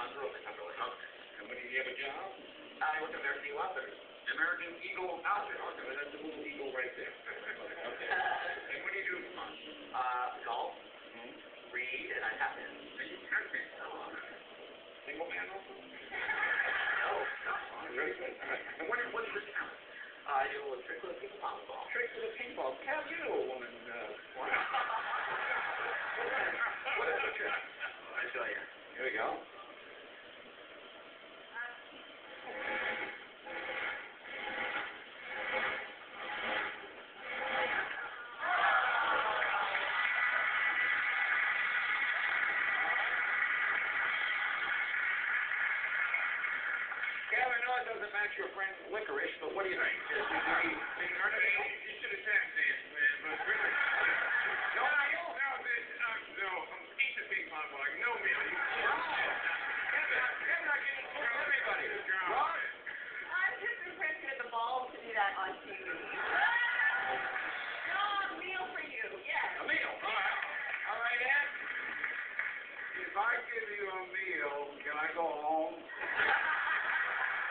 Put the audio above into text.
live in New York right now. I grew up in Cumberland. Okay. And when did you have a job? I work at American Eagle Outfitters. American Eagle Outfit. Okay, well, that's a little eagle right there. Okay. And what do you do for fun? Uh, golf, Hmm? read, and I tap in. Are you happy? Single man also? No. Oh, very good. All right. And what, what is your talent? I do a trick with a ping pong ball. Tricks with a ping pong. Cal, you know a woman, uh, wow. Gavin, I know it doesn't match your friend's licorice, but what do you think? You should have tap danced, man. But really, no, I don't know this. Uh, no, I'm eat the ping pong ball. No, man. Kevin, I can include everybody. Ron? I'm just impressed you had the balls to do that on TV. No, meal for you, yes. A meal. All right. All right, Ed. If I give you a meal, can I go home?